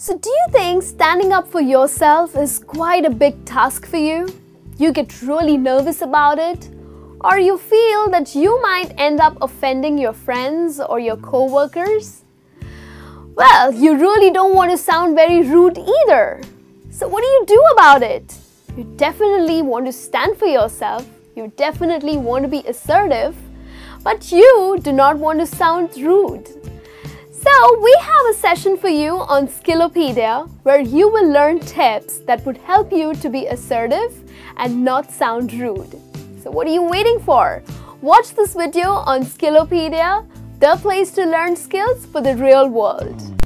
So, do you think standing up for yourself is quite a big task for you? You get really nervous about it? Or you feel that you might end up offending your friends or your co workers? Well, you really don't want to sound very rude either. So, what do you do about it? You definitely want to stand for yourself, you definitely want to be assertive, but you do not want to sound rude. So, we have a session for you on Skillopedia where you will learn tips that would help you to be assertive and not sound rude. So, what are you waiting for? Watch this video on Skillopedia, the place to learn skills for the real world.